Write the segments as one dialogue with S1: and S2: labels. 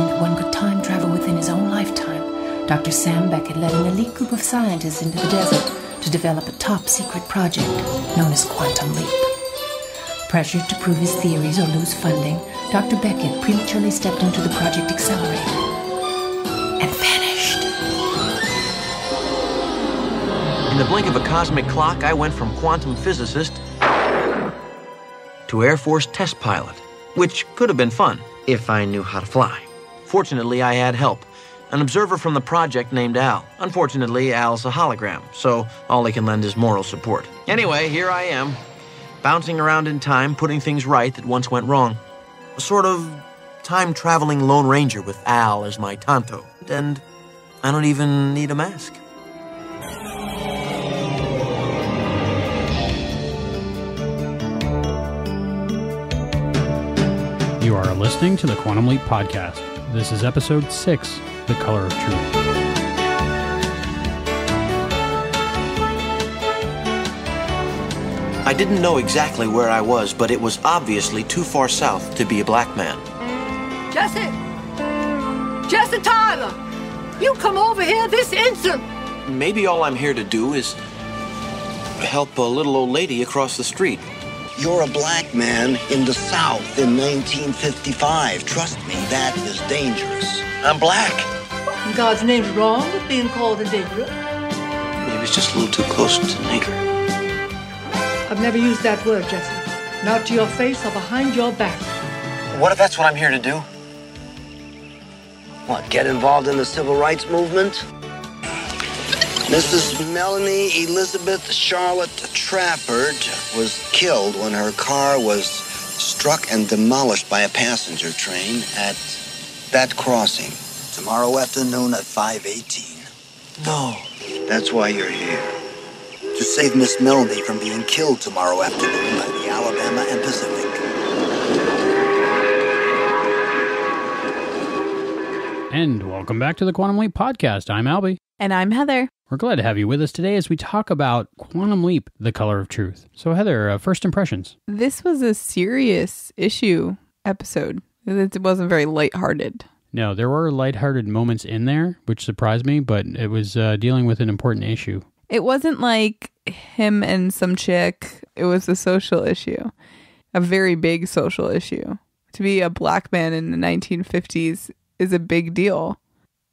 S1: that one could time travel within his own lifetime, Dr. Sam Beckett led an elite group of scientists into the desert to develop a top secret project known as Quantum Leap. Pressured to prove his theories or lose funding, Dr. Beckett prematurely stepped into the Project Accelerator and vanished.
S2: In the blink of a cosmic clock, I went from quantum physicist to Air Force test pilot, which could have been fun if I knew how to fly. Fortunately, I had help. An observer from the project named Al. Unfortunately, Al's a hologram, so all he can lend is moral support. Anyway, here I am, bouncing around in time, putting things right that once went wrong. A sort of time traveling Lone Ranger with Al as my Tonto. And I don't even need a mask.
S3: You are listening to the Quantum Leap Podcast. This is episode 6 The Color of Truth.
S2: I didn't know exactly where I was, but it was obviously too far south to be a black man.
S4: Jesse! Jesse Tyler! You come over here this instant!
S2: Maybe all I'm here to do is help a little old lady across the street.
S5: You're a black man in the South in 1955. Trust me, that is dangerous.
S2: I'm black.
S4: In God's name's wrong with being called a nigger.
S2: Maybe it's just a little too close to nigger.
S4: I've never used that word, Jesse. Not to your face or behind your back.
S2: What if that's what I'm here to do?
S5: What, get involved in the civil rights movement? Mrs. Melanie Elizabeth Charlotte Trafford was killed when her car was struck and demolished by a passenger train at that crossing tomorrow afternoon at 5:18.
S2: No.
S5: That's why you're here. To save Miss Melanie from being killed tomorrow afternoon by the Alabama and Pacific.
S3: And welcome back to the Quantum Leap Podcast. I'm Albie.
S6: And I'm Heather.
S3: We're glad to have you with us today as we talk about Quantum Leap, The Color of Truth. So, Heather, uh, first impressions.
S6: This was a serious issue episode. It wasn't very lighthearted.
S3: No, there were lighthearted moments in there, which surprised me, but it was uh, dealing with an important issue.
S6: It wasn't like him and some chick. It was a social issue, a very big social issue. To be a black man in the 1950s is a big deal.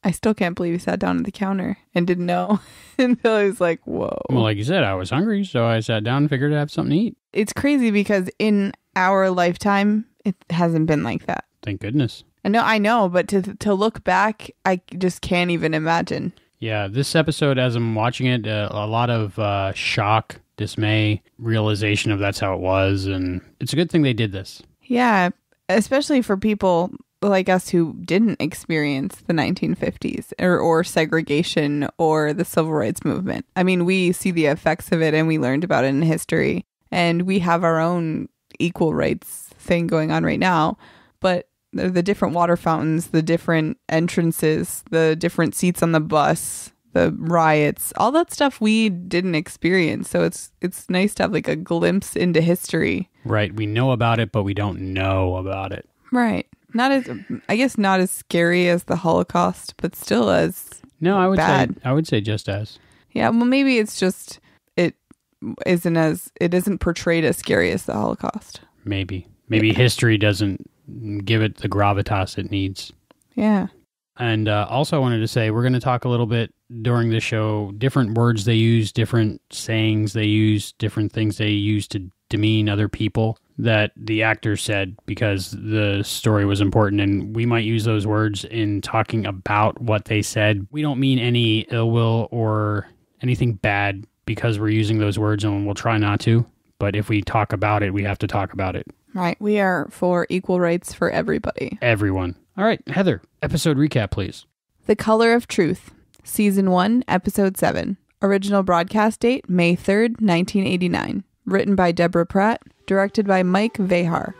S6: I still can't believe he sat down at the counter and didn't know until he was like, whoa.
S3: Well, like you said, I was hungry, so I sat down and figured I'd have something to eat.
S6: It's crazy because in our lifetime, it hasn't been like that.
S3: Thank goodness.
S6: I know, I know, but to to look back, I just can't even imagine.
S3: Yeah, this episode, as I'm watching it, uh, a lot of uh, shock, dismay, realization of that's how it was, and it's a good thing they did this.
S6: Yeah, especially for people like us who didn't experience the 1950s or, or segregation or the civil rights movement. I mean, we see the effects of it and we learned about it in history, and we have our own equal rights thing going on right now. But the, the different water fountains, the different entrances, the different seats on the bus, the riots, all that stuff we didn't experience. So it's it's nice to have like a glimpse into history.
S3: Right. We know about it, but we don't know about it.
S6: Right. Not as I guess not as scary as the Holocaust, but still as
S3: No, I would
S6: Bad.
S3: say I would say just as.
S6: yeah. Well, maybe it's just it isn't as it isn't portrayed as scary as the Holocaust.
S3: Maybe. Maybe history doesn't give it the gravitas it needs.
S6: Yeah.
S3: And uh, also, I wanted to say we're going to talk a little bit during the show different words they use, different sayings they use, different things they use to demean other people that the actor said because the story was important. And we might use those words in talking about what they said. We don't mean any ill will or anything bad because we're using those words, and we'll try not to. But if we talk about it, we have to talk about it.
S6: Right. We are for equal rights for everybody.
S3: Everyone. All right, Heather, episode recap, please.
S6: The Color of Truth, Season 1, Episode 7. Original broadcast date May 3rd, 1989. Written by Deborah Pratt, directed by Mike Vejar.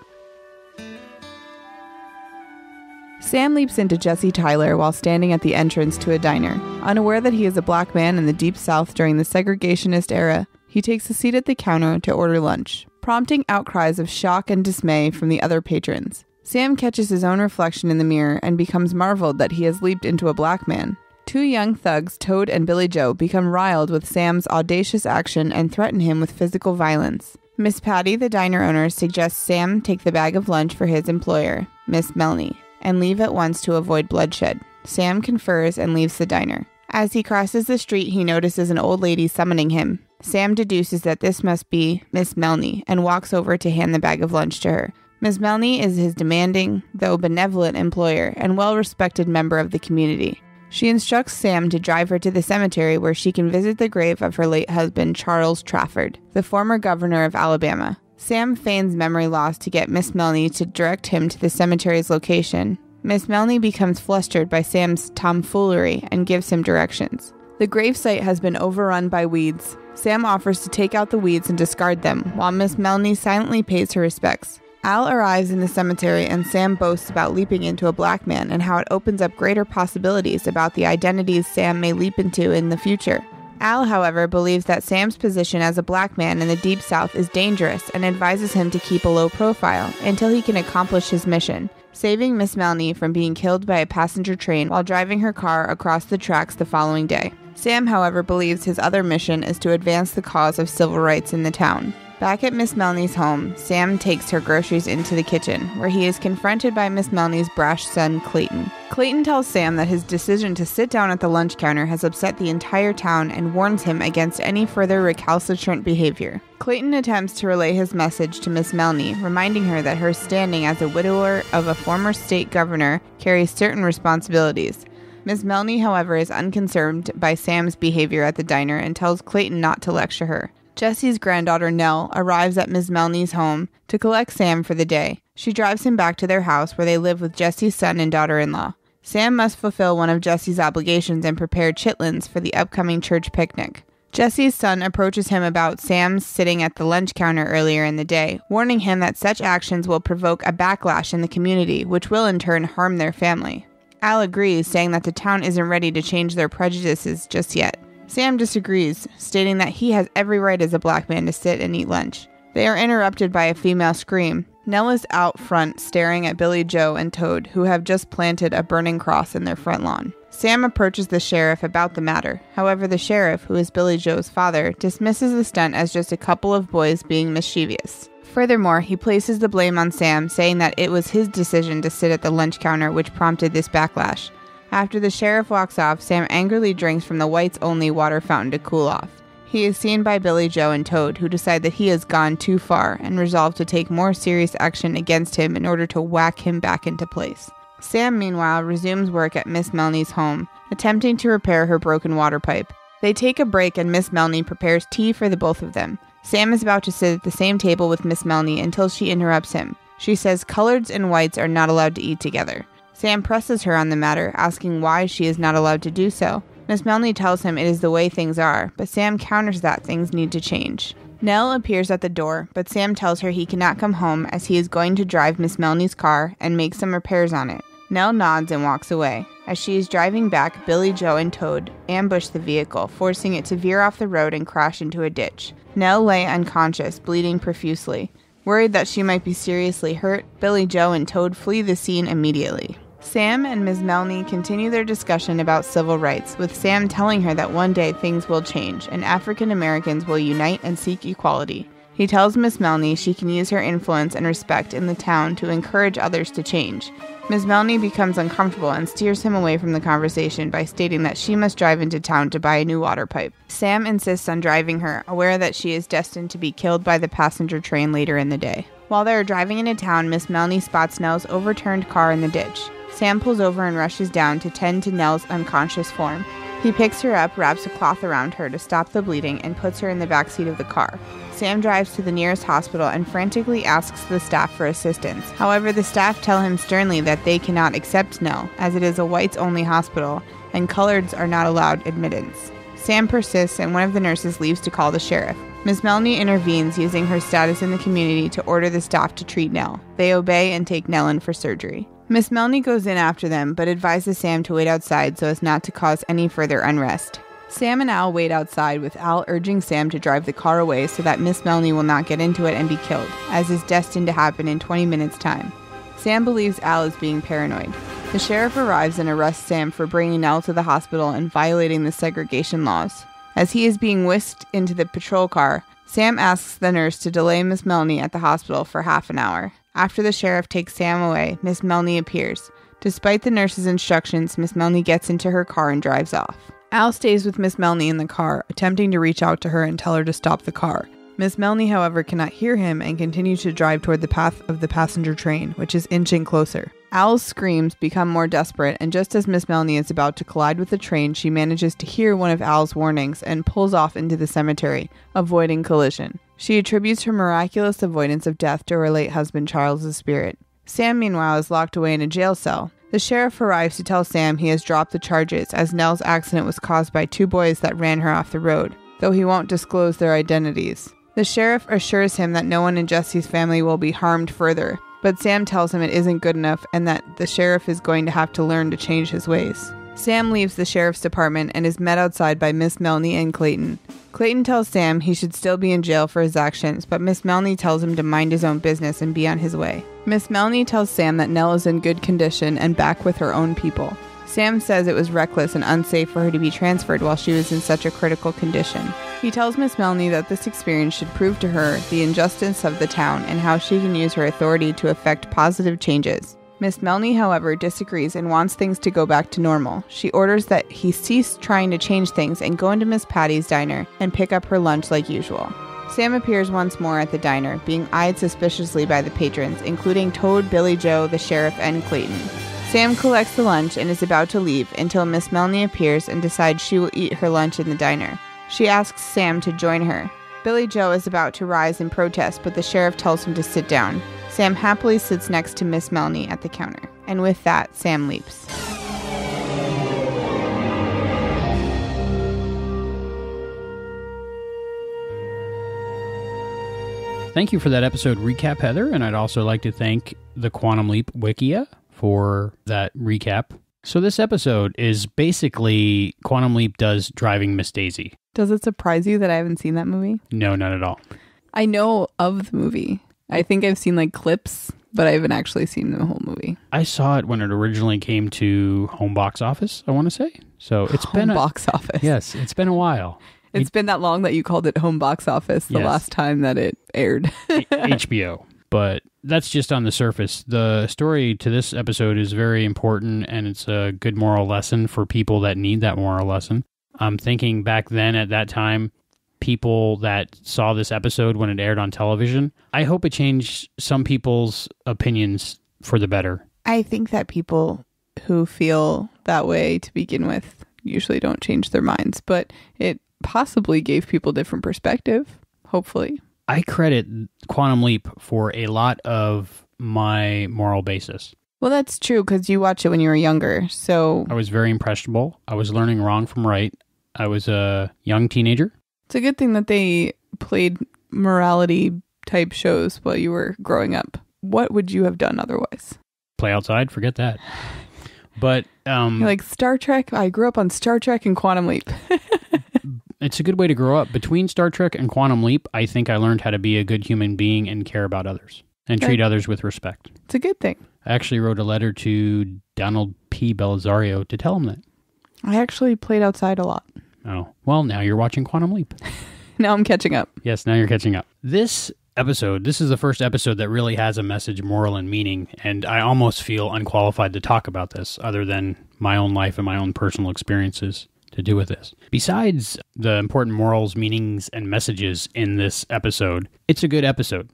S6: Sam leaps into Jesse Tyler while standing at the entrance to a diner. Unaware that he is a black man in the Deep South during the segregationist era, he takes a seat at the counter to order lunch, prompting outcries of shock and dismay from the other patrons. Sam catches his own reflection in the mirror and becomes marveled that he has leaped into a black man. Two young thugs, Toad and Billy Joe, become riled with Sam's audacious action and threaten him with physical violence. Miss Patty, the diner owner, suggests Sam take the bag of lunch for his employer, Miss Melny, and leave at once to avoid bloodshed. Sam confers and leaves the diner. As he crosses the street, he notices an old lady summoning him. Sam deduces that this must be Miss Melny and walks over to hand the bag of lunch to her. Miss Melny is his demanding, though benevolent employer and well respected member of the community. She instructs Sam to drive her to the cemetery where she can visit the grave of her late husband, Charles Trafford, the former governor of Alabama. Sam feigns memory loss to get Miss Melny to direct him to the cemetery's location. Miss Melny becomes flustered by Sam's tomfoolery and gives him directions. The gravesite has been overrun by weeds. Sam offers to take out the weeds and discard them, while Miss Melny silently pays her respects. Al arrives in the cemetery and Sam boasts about leaping into a black man and how it opens up greater possibilities about the identities Sam may leap into in the future. Al, however, believes that Sam's position as a black man in the Deep South is dangerous and advises him to keep a low profile until he can accomplish his mission, saving Miss Melny from being killed by a passenger train while driving her car across the tracks the following day. Sam, however, believes his other mission is to advance the cause of civil rights in the town. Back at Miss Melny's home, Sam takes her groceries into the kitchen, where he is confronted by Miss Melny's brash son, Clayton. Clayton tells Sam that his decision to sit down at the lunch counter has upset the entire town and warns him against any further recalcitrant behavior. Clayton attempts to relay his message to Miss Melny, reminding her that her standing as a widower of a former state governor carries certain responsibilities. Miss Melny, however, is unconcerned by Sam's behavior at the diner and tells Clayton not to lecture her. Jesse's granddaughter Nell arrives at Miss Melny's home to collect Sam for the day. She drives him back to their house where they live with Jesse's son and daughter in law. Sam must fulfill one of Jesse's obligations and prepare chitlins for the upcoming church picnic. Jesse's son approaches him about Sam's sitting at the lunch counter earlier in the day, warning him that such actions will provoke a backlash in the community, which will in turn harm their family. Al agrees, saying that the town isn't ready to change their prejudices just yet. Sam disagrees, stating that he has every right as a black man to sit and eat lunch. They are interrupted by a female scream. Nell is out front staring at Billy Joe and Toad, who have just planted a burning cross in their front lawn. Sam approaches the sheriff about the matter. However, the sheriff, who is Billy Joe's father, dismisses the stunt as just a couple of boys being mischievous. Furthermore, he places the blame on Sam, saying that it was his decision to sit at the lunch counter which prompted this backlash. After the sheriff walks off, Sam angrily drinks from the whites only water fountain to cool off. He is seen by Billy Joe and Toad, who decide that he has gone too far and resolve to take more serious action against him in order to whack him back into place. Sam, meanwhile, resumes work at Miss Melny's home, attempting to repair her broken water pipe. They take a break and Miss Melny prepares tea for the both of them. Sam is about to sit at the same table with Miss Melny until she interrupts him. She says coloreds and whites are not allowed to eat together. Sam presses her on the matter, asking why she is not allowed to do so. Miss Melny tells him it is the way things are, but Sam counters that things need to change. Nell appears at the door, but Sam tells her he cannot come home as he is going to drive Miss Melny's car and make some repairs on it. Nell nods and walks away. As she is driving back, Billy Joe and Toad ambush the vehicle, forcing it to veer off the road and crash into a ditch. Nell lay unconscious, bleeding profusely. Worried that she might be seriously hurt, Billy Joe and Toad flee the scene immediately. Sam and Ms. Melny continue their discussion about civil rights, with Sam telling her that one day things will change and African Americans will unite and seek equality. He tells Miss Melny she can use her influence and respect in the town to encourage others to change. Ms. Melny becomes uncomfortable and steers him away from the conversation by stating that she must drive into town to buy a new water pipe. Sam insists on driving her, aware that she is destined to be killed by the passenger train later in the day. While they are driving into town, Miss Melny spots Nell's overturned car in the ditch. Sam pulls over and rushes down to tend to Nell's unconscious form. He picks her up, wraps a cloth around her to stop the bleeding, and puts her in the back seat of the car. Sam drives to the nearest hospital and frantically asks the staff for assistance. However, the staff tell him sternly that they cannot accept Nell, as it is a whites only hospital, and coloreds are not allowed admittance. Sam persists, and one of the nurses leaves to call the sheriff. Ms. Melny intervenes using her status in the community to order the staff to treat Nell. They obey and take Nell in for surgery. Miss Melny goes in after them, but advises Sam to wait outside so as not to cause any further unrest. Sam and Al wait outside, with Al urging Sam to drive the car away so that Miss Melny will not get into it and be killed, as is destined to happen in 20 minutes' time. Sam believes Al is being paranoid. The sheriff arrives and arrests Sam for bringing Al to the hospital and violating the segregation laws. As he is being whisked into the patrol car, Sam asks the nurse to delay Miss Melanie at the hospital for half an hour. After the sheriff takes Sam away, Miss Melny appears. Despite the nurse's instructions, Miss Melny gets into her car and drives off. Al stays with Miss Melny in the car, attempting to reach out to her and tell her to stop the car. Miss Melny, however, cannot hear him and continues to drive toward the path of the passenger train, which is inching closer. Al's screams become more desperate, and just as Miss Melny is about to collide with the train, she manages to hear one of Al's warnings and pulls off into the cemetery, avoiding collision. She attributes her miraculous avoidance of death to her late husband Charles's spirit. Sam, meanwhile, is locked away in a jail cell. The sheriff arrives to tell Sam he has dropped the charges, as Nell's accident was caused by two boys that ran her off the road, though he won't disclose their identities. The sheriff assures him that no one in Jesse's family will be harmed further, but Sam tells him it isn't good enough and that the sheriff is going to have to learn to change his ways. Sam leaves the sheriff's department and is met outside by Miss Melanie and Clayton. Clayton tells Sam he should still be in jail for his actions, but Miss Melanie tells him to mind his own business and be on his way. Miss Melanie tells Sam that Nell is in good condition and back with her own people. Sam says it was reckless and unsafe for her to be transferred while she was in such a critical condition. He tells Miss Melanie that this experience should prove to her the injustice of the town and how she can use her authority to effect positive changes. Miss Melanie, however, disagrees and wants things to go back to normal. She orders that he cease trying to change things and go into Miss Patty's diner and pick up her lunch like usual. Sam appears once more at the diner, being eyed suspiciously by the patrons, including Toad, Billy Joe, the sheriff, and Clayton. Sam collects the lunch and is about to leave until Miss Melanie appears and decides she will eat her lunch in the diner. She asks Sam to join her. Billy Joe is about to rise in protest, but the sheriff tells him to sit down. Sam happily sits next to Miss Melanie at the counter. And with that, Sam leaps.
S3: Thank you for that episode recap, Heather. And I'd also like to thank the Quantum Leap Wikia for that recap. So, this episode is basically Quantum Leap does Driving Miss Daisy.
S6: Does it surprise you that I haven't seen that movie?
S3: No, not at all.
S6: I know of the movie. I think I've seen like clips, but I haven't actually seen the whole movie.
S3: I saw it when it originally came to home box office, I want to say. So, it's
S6: Home
S3: been a,
S6: box office.
S3: Yes, it's been a while.
S6: It's been that long that you called it home box office the
S3: Yes.
S6: last time that it aired.
S3: HBO. But that's just on the surface. The story to this episode is very important and it's a good moral lesson for people that need that moral lesson. I'm thinking back then at that time, people that saw this episode when it aired on television, I hope it changed some people's opinions for the better.
S6: I think that people who feel that way to begin with usually don't change their minds, but it possibly gave people different perspective, hopefully.
S3: I credit Quantum Leap for a lot of my moral basis.
S6: Well, that's true because you watched it when you were younger. So
S3: I was very impressionable. I was learning wrong from right. I was a young teenager.
S6: It's a good thing that they played morality type shows while you were growing up. What would you have done otherwise?
S3: Play outside, forget that. But um,
S6: You're like Star Trek. I grew up on Star Trek and Quantum Leap.
S3: it's a good way to grow up. Between Star Trek and Quantum Leap, I think I learned how to be a good human being and care about others and treat others with respect.
S6: It's a good thing.
S3: I actually wrote a letter to Donald P. Bellisario to tell him that.
S6: I actually played outside a lot.
S3: Oh, well, now you're watching Quantum Leap.
S6: Now I'm catching up.
S3: Yes, now you're catching up. This episode, this is the first episode that really has a message, moral, and meaning, and I almost feel unqualified to talk about this other than my own life and my own personal experiences to do with this. Besides the important morals, meanings, and messages in this episode, it's a good episode.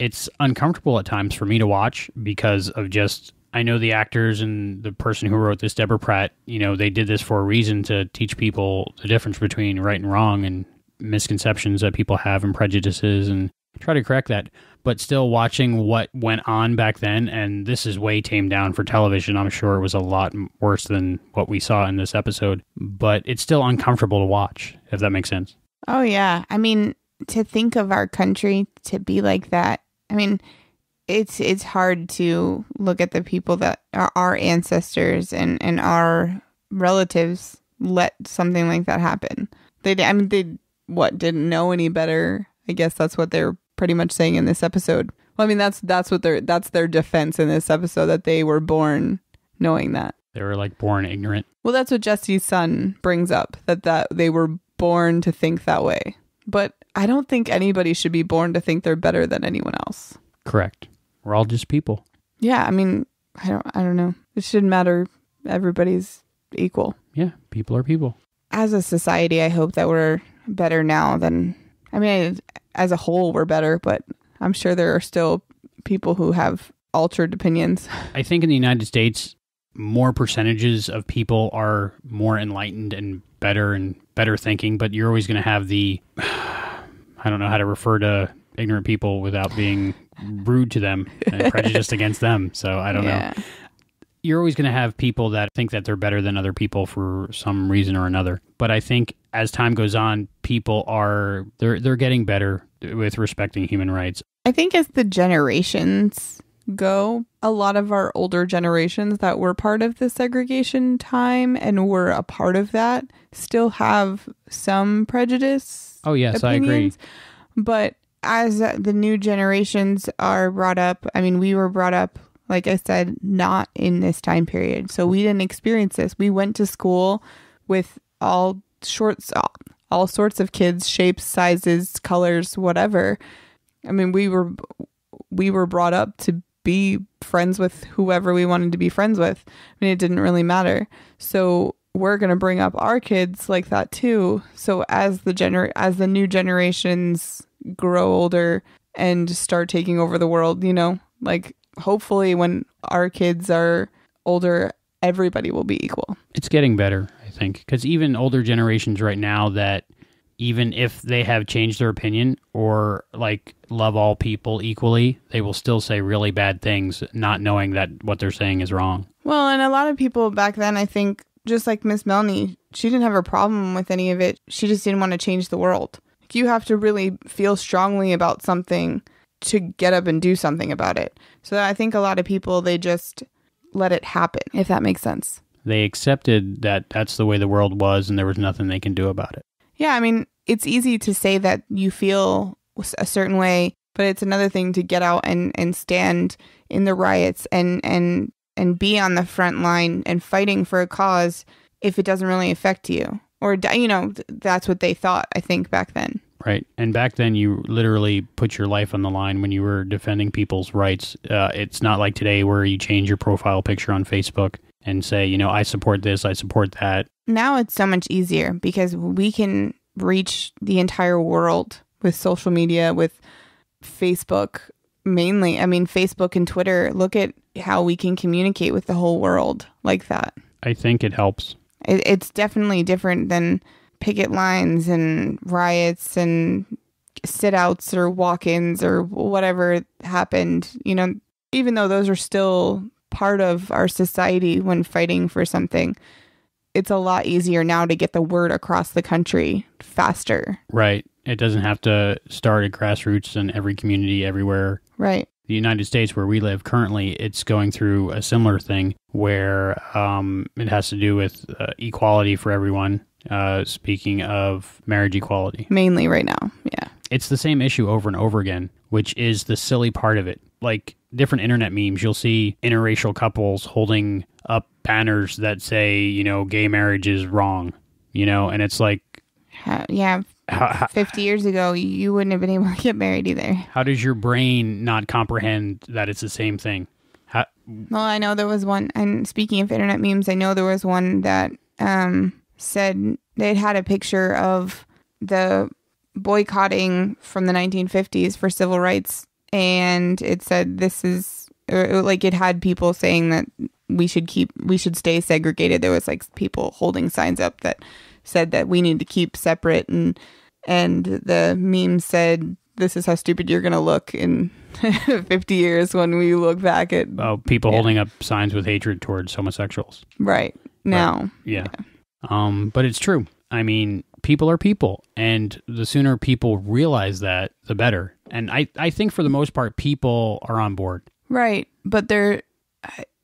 S3: It's uncomfortable at times for me to watch because of just I know the actors and the person who wrote this, Deborah Pratt, you know, they did this for a reason to teach people the difference between right and wrong and misconceptions that people have and prejudices and try to correct that. But still watching what went on back then, and this is way tamed down for television. I'm sure it was a lot worse than what we saw in this episode, but it's still uncomfortable to watch, if that makes sense.
S6: Oh yeah. I mean, to think of our country to be like that. I mean, it's it's hard to look at the people that are our ancestors and and our relatives let something like that happen. They I mean they what didn't know any better. I guess that's what they're pretty much saying in this episode. Well, I mean, that's that's what their that's their defense in this episode that they were born knowing that.
S3: They were like born ignorant.
S6: Well, that's what Jesse's son brings up that that they were born to think that way. But I don't think anybody should be born to think they're better than anyone else.
S3: Correct. We're all just people.
S6: Yeah, I mean, I don't I don't know. It shouldn't matter. Everybody's equal.
S3: Yeah, people are people.
S6: As a society, I hope that we're better now than I mean, as a whole we're better, but I'm sure there are still people who have altered opinions.
S3: I think in the United States, more percentages of people are more enlightened and better and better thinking, but you're always going to have the I don't know how to refer to ignorant people without being rude to them and prejudiced against them. So I don't
S6: yeah.
S3: know. You're always going to have people that think that they're better than other people for some reason or another. But I think as time goes on, people are they're they're getting better with respecting human rights.
S6: I think as the generations go, a lot of our older generations that were part of the segregation time and were a part of that still have some prejudice.
S3: Oh yes, I agree.
S6: But as the new generations are brought up, I mean, we were brought up, like I said, not in this time period. So we didn't experience this. We went to school with all sorts, all sorts of kids, shapes, sizes, colors, whatever. I mean, we were we were brought up to be friends with whoever we wanted to be friends with. I mean, it didn't really matter. So we're going to bring up our kids like that too. So as the gener as the new generations grow older and start taking over the world, you know, like hopefully when our kids are older, everybody will be equal.
S3: It's getting better, I think, because even older generations right now that even if they have changed their opinion or like love all people equally, they will still say really bad things, not knowing that what they're saying is wrong.
S6: Well, and a lot of people back then, I think, just like Miss Melanie, she didn't have a problem with any of it. She just didn't want to change the world. You have to really feel strongly about something to get up and do something about it. So I think a lot of people, they just let it happen, if that makes sense.
S3: They accepted that that's the way the world was and there was nothing they can do about it.
S6: Yeah, I mean, it's easy to say that you feel a certain way, but it's another thing to get out and, and stand in the riots and, and and be on the front line and fighting for a cause if it doesn't really affect you. Or you know, that's what they thought, I think back then.
S3: Right. And back then, you literally put your life on the line when you were defending people's rights. Uh, it's not like today where you change your profile picture on Facebook and say, you know, I support this, I support that.
S6: Now it's so much easier because we can reach the entire world with social media, with Facebook mainly. I mean, Facebook and Twitter. Look at how we can communicate with the whole world like that.
S3: I think it helps.
S6: It, it's definitely different than picket lines and riots and sit outs or walk ins or whatever happened. You know, even though those are still part of our society when fighting for something, it's a lot easier now to get the word across the country faster.
S3: Right. It doesn't have to start at grassroots in every community everywhere.
S6: Right.
S3: The United States, where we live currently, it's going through a similar thing where um, it has to do with uh, equality for everyone. Uh, speaking of marriage equality,
S6: Mainly right now. Yeah.
S3: it's the same issue over and over again, which is the silly part of it. Like different internet memes, you'll see interracial couples holding up banners that say, you know, gay marriage is wrong, you know, and it's like,
S6: Ha- Yeah.
S3: how, how,
S6: 50 years ago, you wouldn't have been able to get married either.
S3: how does your brain not comprehend that it's the same thing? How,
S6: Well, I know there was one, and speaking of internet memes, I know there was one that um, said they'd had a picture of the boycotting from the 1950s for civil rights, and it said this is uh, like it had people saying that we should keep we should stay segregated. There was like people holding signs up that said that we need to keep separate, and and the meme said this is how stupid you're gonna look in 50 years when we look back at
S3: oh, people
S6: Yeah.
S3: holding up signs with hatred towards homosexuals.
S6: right now.
S3: Yeah. Um, but it's true. I mean, people are people, and the sooner people realize that, the better. And I, I think for the most part, people are on board.
S6: Right. But they're,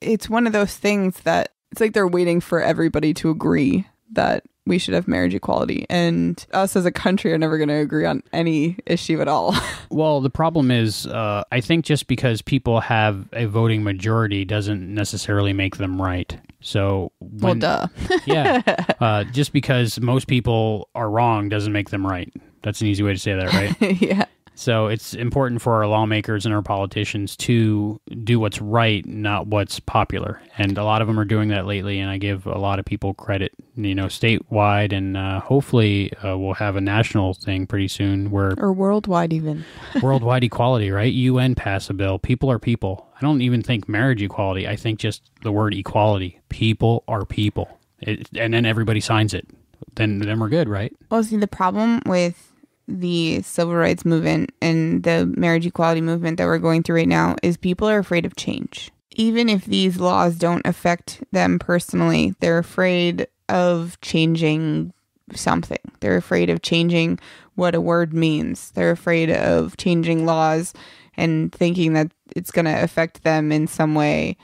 S6: it's one of those things that it's like they're waiting for everybody to agree that we should have marriage equality. And us as a country are never going to agree on any issue at all.
S3: Well, the problem is, uh, I think just because people have a voting majority doesn't necessarily make them right. So,
S6: well, duh.
S3: yeah, uh, just because most people are wrong doesn't make them right. That's an easy way to say that, right?
S6: yeah.
S3: So it's important for our lawmakers and our politicians to do what's right, not what's popular. And a lot of them are doing that lately, and I give a lot of people credit, you know, statewide, and uh, hopefully uh, we'll have a national thing pretty soon where
S6: Or worldwide, even.
S3: worldwide equality, right? UN pass a bill. People are people. I don't even think marriage equality. I think just the word equality. People are people, it, and then everybody signs it. Then then we're good, right?
S6: Well, see, the problem with the civil rights movement and the marriage equality movement that we're going through right now is people are afraid of change. Even if these laws don't affect them personally, they're afraid of changing something. They're afraid of changing what a word means. They're afraid of changing laws and thinking that it's going to affect them in some way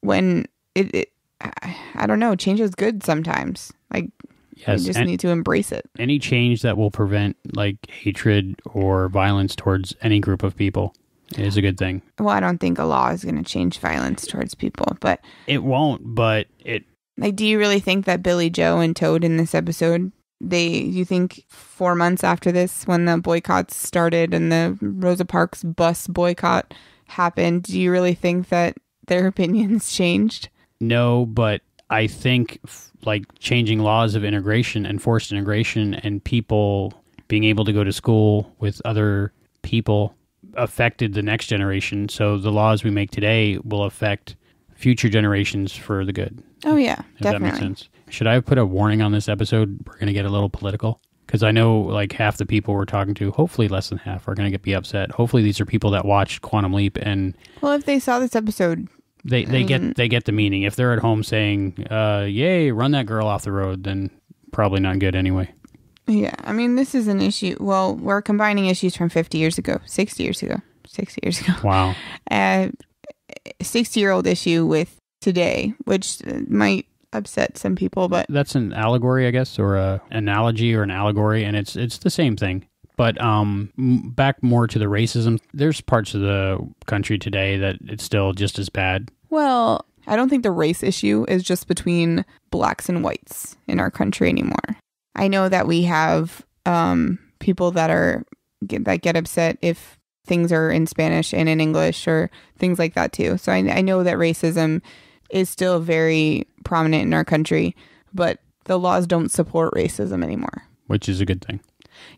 S6: when it, it I- I don't know, change is good sometimes. Like
S3: Yes,
S6: you just
S3: and-
S6: need to embrace it.
S3: any change that will prevent like hatred or violence towards any group of people is a good thing.
S6: well, I don't think a law is going to change violence towards people, but
S3: It won't, but it
S6: like, do you really think that Billy Joe and Toad in this episode, they, you think four months after this, when the boycotts started and the Rosa Parks bus boycott happened, do you really think that their opinions changed?
S3: no, but I think f- like changing laws of integration and forced integration and people being able to go to school with other people affected the next generation. So the laws we make today will affect future generations for the good.
S6: Oh yeah,
S3: if that makes
S6: definitely.
S3: sense. Should I have put a warning on this episode? We're going to get a little political because I know like half the people we're talking to, hopefully less than half, are going to get be upset. Hopefully these are people that watched Quantum Leap and
S6: Well, if they saw this episode,
S3: they they get they get the meaning. If they're at home saying, uh, "Yay, run that girl off the road," then probably not good anyway.
S6: yeah, I mean, this is an issue. Well, we're combining issues from 50 years ago, 60 years ago, 60 years ago.
S3: Wow.
S6: a 60 year old issue with today, which uh, might upset some people, but
S3: That's an allegory, I guess, or a analogy or an allegory, and it's it's the same thing. But um, back more to the racism. There's parts of the country today that it's still just as bad.
S6: well, I don't think the race issue is just between blacks and whites in our country anymore. I know that we have um, people that are get, that get upset if things are in Spanish and in English or things like that too. So I, I know that racism is still very prominent in our country, but the laws don't support racism anymore.
S3: which is a good thing.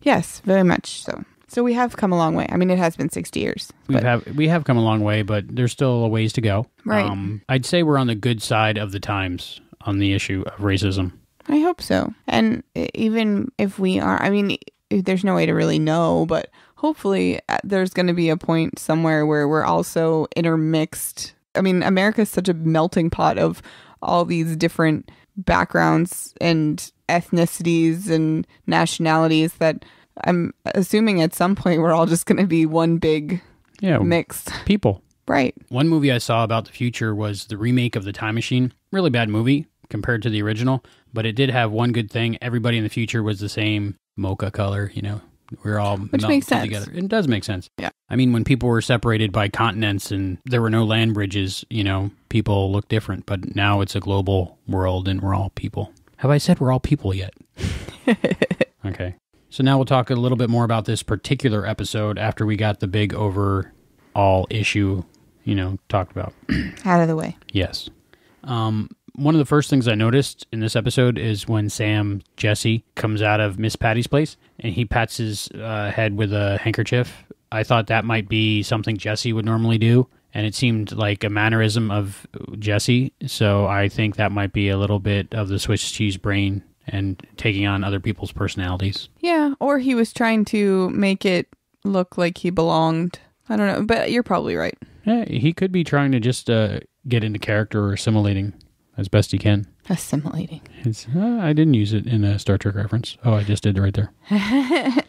S6: Yes, very much so. So we have come a long way. I mean, it has been 60 years.
S3: We have we have come a long way, but there's still a ways to go.
S6: Right.
S3: Um, I'd say we're on the good side of the times on the issue of racism.
S6: I hope so. And even if we are, I mean, there's no way to really know, but hopefully uh, there's going to be a point somewhere where we're also intermixed. I mean, America is such a melting pot of all these different backgrounds and ethnicities and nationalities that I'm assuming at some point we're all just going to be one big
S3: Yeah,
S6: mix.
S3: people.
S6: Right.
S3: One movie I saw about the future was the remake of The Time Machine. Really bad movie compared to the original, but it did have one good thing. Everybody in the future was the same mocha color, you know. We're all
S6: Which makes sense.
S3: together. It does make sense.
S6: Yeah.
S3: I mean, when people were separated by continents and there were no land bridges, you know, people look different. But now it's a global world and we're all people. Have I said we're all people yet? okay. So now we'll talk a little bit more about this particular episode after we got the big overall issue, you know, talked about.
S6: Out of the way.
S3: Yes. Um, one of the first things I noticed in this episode is when Sam Jesse comes out of Miss Patty's place and he pats his uh, head with a handkerchief. I thought that might be something Jesse would normally do, and it seemed like a mannerism of Jesse. So I think that might be a little bit of the Swiss cheese brain and taking on other people's personalities.
S6: Yeah, or he was trying to make it look like he belonged. I don't know, but you're probably right.
S3: Yeah, he could be trying to just uh, get into character or assimilating as best he can.
S6: Assimilating.
S3: It's, uh, I didn't use it in a Star Trek reference. Oh, I just did right there.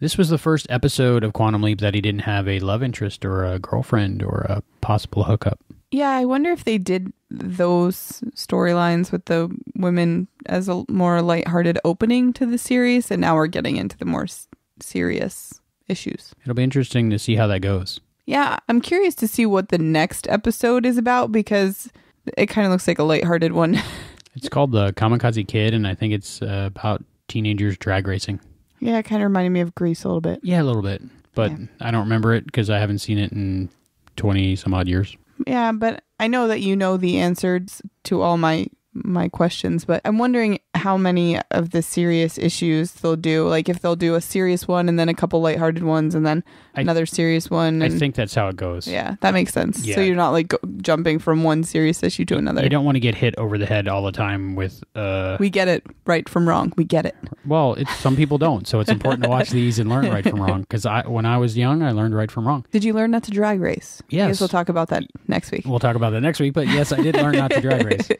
S3: this was the first episode of Quantum Leap that he didn't have a love interest or a girlfriend or a possible hookup.
S6: Yeah, I wonder if they did those storylines with the women as a more lighthearted opening to the series, and now we're getting into the more s- serious issues.
S3: It'll be interesting to see how that goes.
S6: Yeah, I'm curious to see what the next episode is about because it kind of looks like a lighthearted one.
S3: It's called the Kamikaze Kid, and I think it's uh, about teenagers drag racing.
S6: yeah, it kind of reminded me of Grease a little bit.
S3: Yeah, a little bit, but
S6: Yeah.
S3: I don't remember it because I haven't seen it in twenty some odd years.
S6: Yeah, but I know that you know the answers to all my my questions, but I'm wondering how many of the serious issues they'll do. Like if they'll do a serious one and then a couple lighthearted ones and then
S3: I-
S6: another serious one.
S3: I
S6: And,
S3: think that's how it goes.
S6: yeah, that makes sense.
S3: Yeah.
S6: So you're not like go- jumping from one serious issue to another.
S3: You don't want to get hit over the head all the time with uh
S6: we get it right from wrong. We get it.
S3: well, it's some people don't, so it's important to watch these and learn right from wrong cuz I when I was young, I learned right from wrong.
S6: Did you learn not to drag race? I
S3: Yes.
S6: guess we'll talk about that next week.
S3: We'll talk about that next week, but yes, I did learn not to drag race.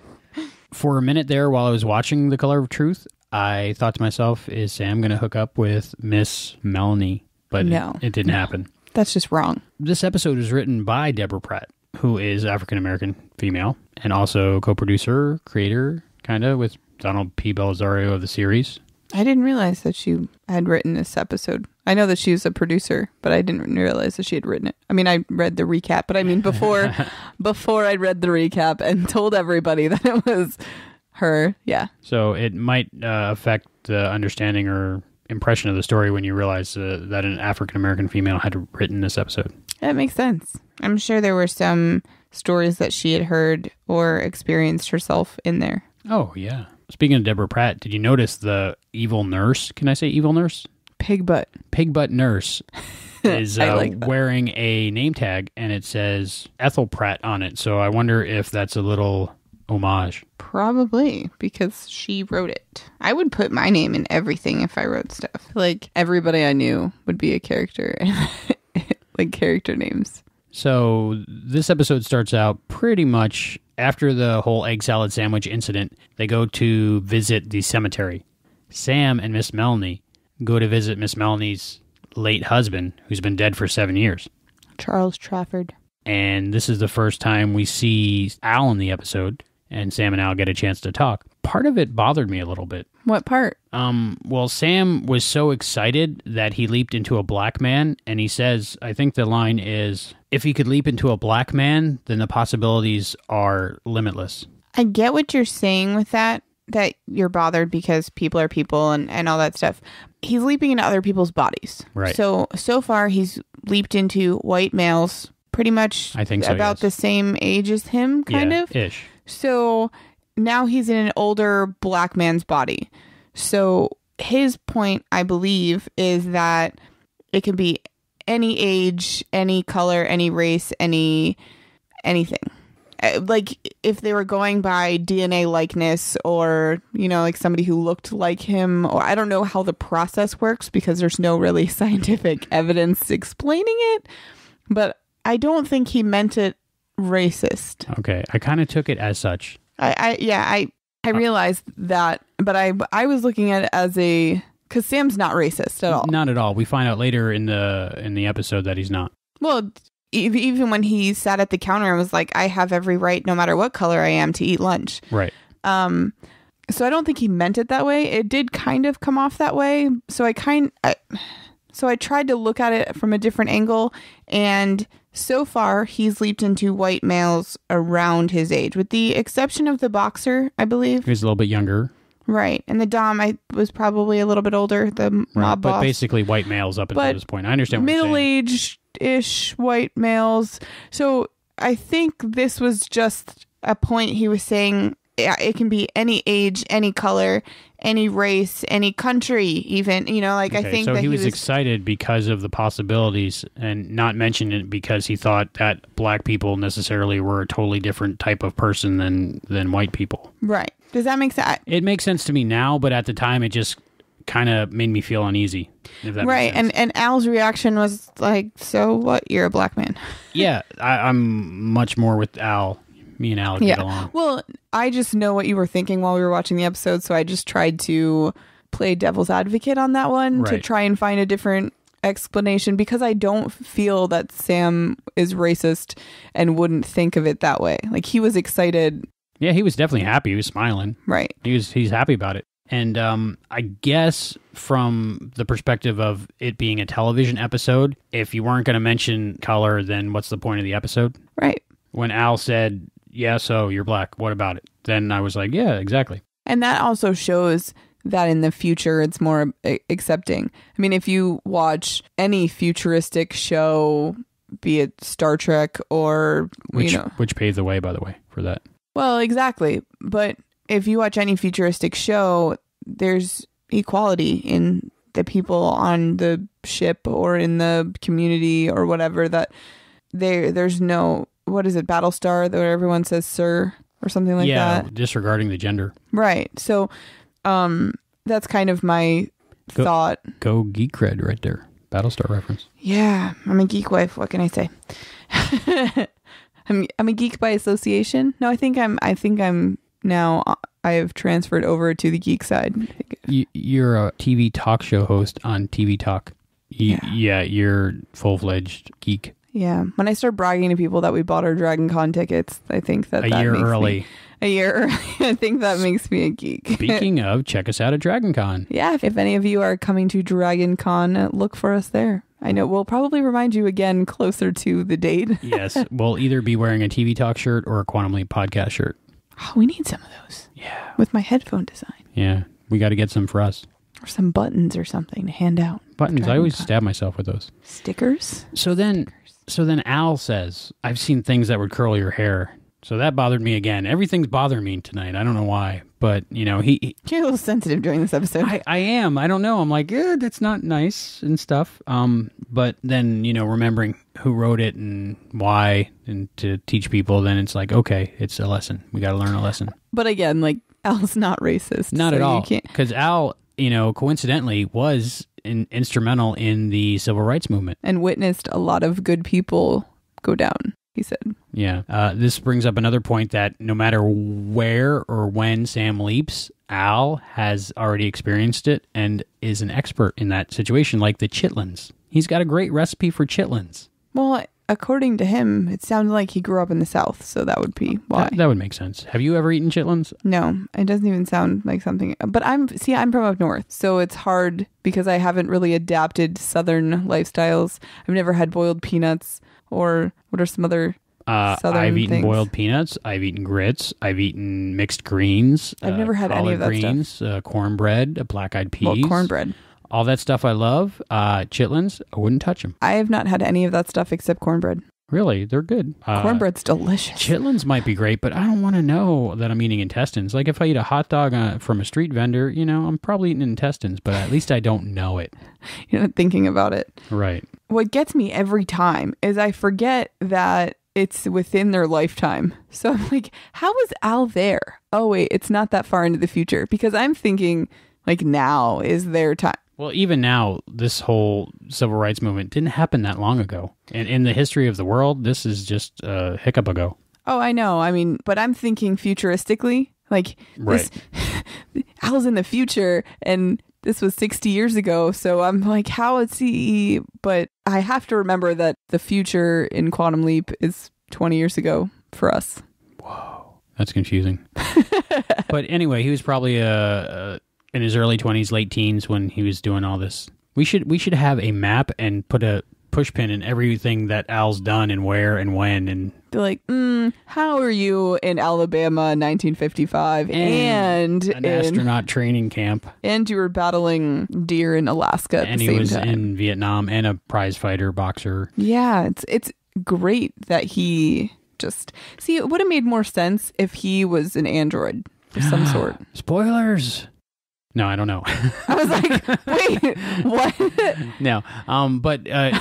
S3: For a minute there while I was watching The Color of Truth, I thought to myself, is Sam going to hook up with Miss Melanie? But
S6: No.
S3: it, didn't happen.
S6: That's just wrong.
S3: This episode was written by Deborah Pratt, who is African American female and also co-producer, creator, kind of with Donald P. Bellisario of the series.
S6: I didn't realize that she had written this episode. I know that she was a producer, but I didn't realize that she had written it. I mean, I read the recap, but I mean before before I read the recap and told everybody that it was her. Yeah.
S3: So it might uh, affect the understanding or impression of the story when you realize uh, that an African American female had written this episode.
S6: That makes sense. I'm sure there were some stories that she had heard or experienced herself in there.
S3: Oh yeah. Speaking of Deborah Pratt, did you notice the evil nurse? Can I say evil nurse?
S6: Pig butt.
S3: Pig butt nurse is uh,
S6: like
S3: wearing a name tag and it says Ethel Pratt on it. So I wonder if that's a little homage.
S6: Probably because she wrote it. I would put my name in everything if I wrote stuff. Like everybody I knew would be a character, like character names.
S3: So this episode starts out pretty much after the whole egg salad sandwich incident. They go to visit the cemetery. Sam and Miss Melanie go to visit Miss Melanie's late husband, who's been dead for seven years.
S6: Charles Trafford.
S3: and this is the first time we see Al in the episode, and Sam and Al get a chance to talk. Part of it bothered me a little bit.
S6: What part?
S3: Um, well, Sam was so excited that he leaped into a black man, and he says, I think the line is, if he could leap into a black man, then the possibilities are limitless.
S6: I get what you're saying with that, that you're bothered because people are people and, and all that stuff. He's leaping into other people's bodies.
S3: Right.
S6: So, so far, he's leaped into white males pretty much
S3: I think so,
S6: about
S3: yes.
S6: the same age as him, kind
S3: yeah,
S6: of.
S3: ish.
S6: So now he's in an older black man's body. So his point, I believe, is that it can be any age, any color, any race, any anything. Uh, Like if they were going by DNA likeness or, you know, like somebody who looked like him, or I don't know how the process works because there's no really scientific evidence explaining it. But I don't think he meant it racist.
S3: Okay, I kind of took it as such.
S6: I, I yeah, I I realized that, but I I was looking at it as a because Sam's not racist at all.
S3: Not at all. We find out later in the in the episode that he's not.
S6: Well, even when he sat at the counter and was like, "I have every right, no matter what color I am, to eat lunch."
S3: Right.
S6: Um, so I don't think he meant it that way. It did kind of come off that way. So I kind, I, so I tried to look at it from a different angle, and so far he's leaped into white males around his age, with the exception of the boxer, I believe.
S3: He's a little bit younger.
S6: Right, and the dom I was probably a little bit older. The
S3: Right.
S6: mob
S3: but
S6: boss,
S3: basically white males up until
S6: But
S3: this point. I understand what you're
S6: middle
S3: saying.
S6: aged ish white males. So I think this was just a point he was saying. yeah, It can be any age, any color, any race, any country, even. You know, like I think
S3: so
S6: that
S3: he was, excited because of the possibilities and not mention it because he thought that black people necessarily were a totally different type of person than than white people.
S6: right. Does that make sense?
S3: It makes sense to me now, but at the time it just kind of made me feel uneasy.
S6: Right, and and Al's reaction was like, "So what? You're a black man."
S3: yeah, I, I'm much more with Al. Me and Al get along.
S6: Well, I just know what you were thinking while we were watching the episode, so I just tried to play devil's advocate on that one to try and find a different explanation because I don't feel that Sam is racist and wouldn't think of it that way. Like he was excited
S3: Yeah, he was definitely happy. He was smiling.
S6: Right.
S3: He was he's happy about it. And um, I guess from the perspective of it being a television episode, if you weren't going to mention color, then what's the point of the episode?
S6: Right.
S3: When Al said, "Yeah, so you're black. What about it?" Then I was like, "Yeah, exactly."
S6: And that also shows that in the future it's more accepting. I mean, if you watch any futuristic show, be it Star Trek or
S3: Which
S6: you know,
S3: which paved the way, by the way, for that.
S6: well, exactly. But if you watch any futuristic show, there's equality in the people on the ship or in the community or whatever that there there's no what is it Battlestar where everyone says sir or something like that?
S3: yeah,
S6: that.
S3: disregarding the gender.
S6: Right. So um that's kind of my
S3: Go-
S6: thought.
S3: Go geek cred right there. Battlestar reference.
S6: Yeah, I'm a geek wife. What can I say? I'm I'm a geek by association. No, I think I'm I think I'm now I have transferred over to the geek side.
S3: You, you're a TV talk show host on TV Talk. You,
S6: Yeah.
S3: yeah, you're full fledged geek.
S6: Yeah, when I start bragging to people that we bought our Dragon Con tickets, I think that
S3: A
S6: that
S3: year
S6: makes me-
S3: early.
S6: a year early. I think that makes me a geek.
S3: Speaking of, check us out at Dragon Con.
S6: yeah, if, if any of you are coming to Dragon Con, uh, look for us there. I know we'll probably remind you again closer to the date.
S3: yes, we'll either be wearing a TV Talk shirt or a Quantum Leap podcast shirt.
S6: Oh, we need some of those
S3: Yeah.
S6: with my headphone design
S3: Yeah, we got to get some for us.
S6: or some buttons or something to hand out.
S3: Buttons. I always
S6: Con.
S3: stab myself with those.
S6: Stickers.
S3: So then, so then Al says, "I've seen things that would curl your hair." So that bothered me again. Everything's bothering me tonight. I don't know why, but you know, he, he
S6: You're a little sensitive during this episode.
S3: I, I am. I don't know. I'm like, yeah, that's not nice and stuff. Um, but then you know, remembering who wrote it and why, and to teach people, then it's like, okay, it's a lesson. We got to learn a lesson.
S6: but again, like Al's not racist.
S3: Not
S6: so
S3: at all, because Al, you know, coincidentally was in, instrumental in the civil rights movement.
S6: And witnessed a lot of good people go down. He said.
S3: Yeah. Uh, this brings up another point that no matter where or when Sam leaps, Al has already experienced it and is an expert in that situation, like the chitlins. He's got a great recipe for chitlins.
S6: Well, according to him, it sounded like he grew up in the South, so that would be why.
S3: That, that would make sense. Have you ever eaten chitlins?
S6: no, it doesn't even sound like something. But I'm see, I'm from up north, so it's hard because I haven't really adapted Southern lifestyles. I've never had boiled peanuts or what are some other
S3: Uh,
S6: Southern
S3: I've eaten
S6: things.
S3: boiled peanuts. I've eaten grits. I've eaten mixed greens.
S6: I've
S3: uh,
S6: never had any of that stuff.
S3: greens, Uh, cornbread, uh, black-eyed peas,
S6: well, cornbread.
S3: all that stuff. I love. Uh, chitlins, I wouldn't touch them.
S6: I have not had any of that stuff except cornbread.
S3: Really, they're good. Uh,
S6: Cornbread's delicious.
S3: Chitlins might be great, but I don't want to know that I'm eating intestines. Like if I eat a hot dog uh, from a street vendor, you know, I'm probably eating intestines, but at least I don't know it.
S6: You're not thinking about it.
S3: Right.
S6: what gets me every time is I forget that it's within their lifetime. So I'm like, how was Al there? Oh wait, it's not that far into the future because I'm thinking like now is their time.
S3: Well, even now, this whole civil rights movement didn't happen that long ago. And in the history of the world, this is just a hiccup ago.
S6: Oh, I know. I mean, but I'm thinking futuristically. Like this Al's in the future and this was 60 years ago. So I'm like, how is he? But I have to remember that the future in Quantum Leap is 20 years ago for us. Whoa.
S3: That's confusing. but anyway, he was probably uh, uh, in his early 20s, late teens when he was doing all this. We should we should have a map and put a push pin in everything that Al's done and where and when and
S6: They're like, mm, how are you in Alabama in 1955? And,
S3: an
S6: in,
S3: astronaut training camp.
S6: and you were battling deer in Alaska at
S3: and he was
S6: time.
S3: in Vietnam and a prize fighter boxer.
S6: yeah, it's it's great that he just see. It would have made more sense if he was an android of some sort.
S3: Spoilers. No, I don't know.
S6: I was like, wait, what?
S3: no. Um, but uh,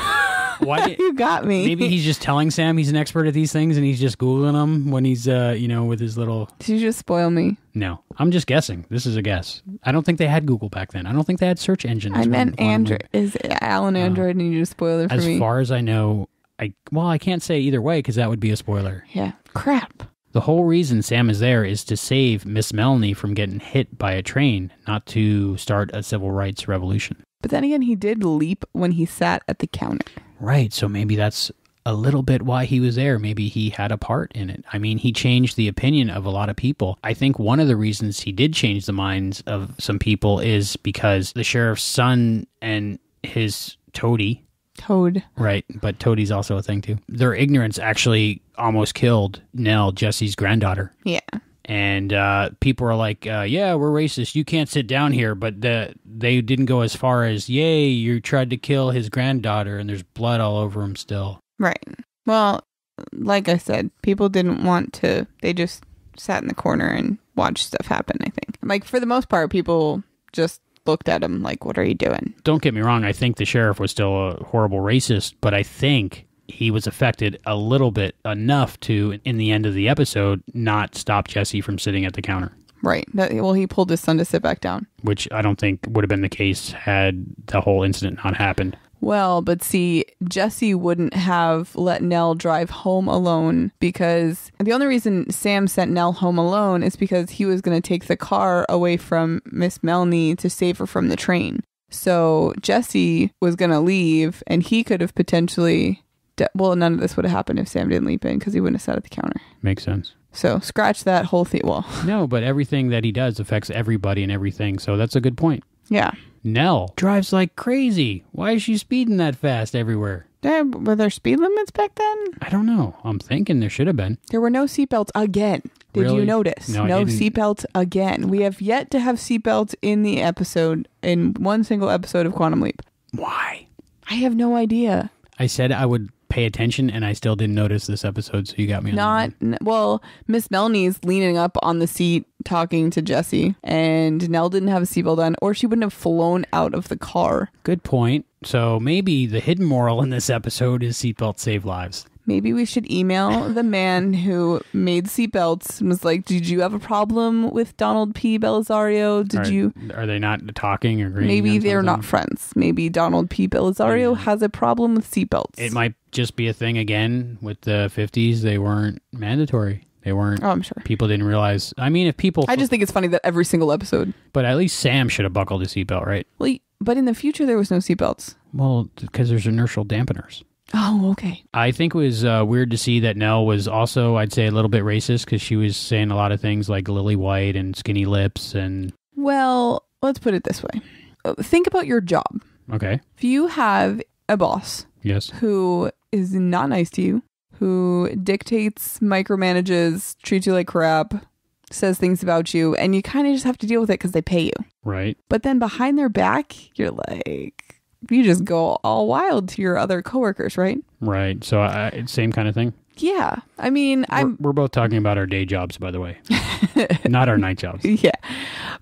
S3: why? Did,
S6: you got me.
S3: maybe he's just telling Sam he's an expert at these things, and he's just googling them when he's, uh, you know, with his little.
S6: Did you just spoil me?
S3: No, I'm just guessing. This is a guess. I don't think they had Google back then. I don't think they had search engines.
S6: I meant android. Is Alan android? and you just spoil it for
S3: As
S6: me?
S3: far as I know, I well, I can't say either way because that would be a spoiler.
S6: yeah. Crap.
S3: The whole reason Sam is there is to save Miss Melny from getting hit by a train, not to start a civil rights revolution.
S6: But then again, he did leap when he sat at the counter.
S3: Right, so maybe that's a little bit why he was there. Maybe he had a part in it. I mean, he changed the opinion of a lot of people. I think one of the reasons he did change the minds of some people is because the sheriff's son and his toady,
S6: Toad.
S3: right? But toady's also a thing too. Their ignorance actually almost killed Nell, Jesse's granddaughter.
S6: Yeah.
S3: And uh, people are like, uh, "Yeah, we're racist. You can't sit down here." But the, they didn't go as far as, "Yay, you tried to kill his granddaughter, and there's blood all over him still."
S6: Right. Well, like I said, people didn't want to, they just sat in the corner and watched stuff happen, I think. Like, for the most part, people just looked at him like, what are you doing?
S3: don't get me wrong, I think the sheriff was still a horrible racist, but I think he was affected a little bit enough to, in the end of the episode, not stop Jesse from sitting at the counter,
S6: Right. That, well, he pulled his son to sit back down.
S3: which I don't think would have been the case had the whole incident not happened.
S6: Well, but see, Jesse wouldn't have let Nell drive home alone because the only reason Sam sent Nell home alone is because he was going to take the car away from Miss Melny to save her from the train. So Jesse was going to leave and he could have potentially. De- well, none of this would have happened if Sam didn't leap in because he wouldn't have sat at the counter.
S3: Makes sense.
S6: So scratch that whole thing. Well,
S3: No, but everything that he does affects everybody and everything, so that's a good point.
S6: yeah.
S3: Nell drives like crazy. Why is she speeding that fast everywhere?
S6: Were there speed limits back then?
S3: I don't know. I'm thinking there should have been.
S6: There were no seatbelts again. Did
S3: Really?
S6: you notice?
S3: No, I didn't.
S6: seatbelts again. We have yet to have seatbelts in the episode, in one single episode of Quantum Leap.
S3: Why?
S6: I have no idea.
S3: I said I would pay attention, and I still didn't notice this episode, so you got me. On
S6: Not, n- well, Miss Melny's leaning up on the seat talking to Jesse, and Nell didn't have a seatbelt on, or she wouldn't have flown out of the car.
S3: Good point. So maybe the hidden moral in this episode is seatbelts save lives.
S6: Maybe we should email the man who made seatbelts and was like, Did you have a problem with Donald P. Bellisario? Did
S3: are,
S6: you?
S3: Are they not talking or agreeing?
S6: Maybe
S3: on
S6: they're not friends. Maybe Donald P.
S3: Bellisario
S6: has a problem with seatbelts.
S3: It might just be a thing again with the 50s. They weren't mandatory. They weren't.
S6: Oh, I'm sure.
S3: People didn't realize. I mean, if people.
S6: I just think it's funny that every single episode.
S3: But at least Sam should have buckled his seatbelt, right?
S6: Well, but in the future there was no seatbelts.
S3: Well, because there's inertial dampeners.
S6: Oh, okay.
S3: I think it was uh, weird to see that Nell was also, I'd say, a little bit racist because she was saying a lot of things like lily white and skinny lips and.
S6: Well, let's put it this way. Uh, Think about your job.
S3: Okay.
S6: If you have a boss
S3: Yes.
S6: who is not nice to you, who dictates, micromanages, treats you like crap, says things about you, and you kind of just have to deal with it because they pay you.
S3: Right.
S6: But then behind their back, you're like, you just go all wild to your other coworkers, right?
S3: Right. So, I, same kind of thing.
S6: Yeah. I mean,
S3: We're,
S6: I'm
S3: we're both talking about our day jobs, by the way, not our night jobs.
S6: yeah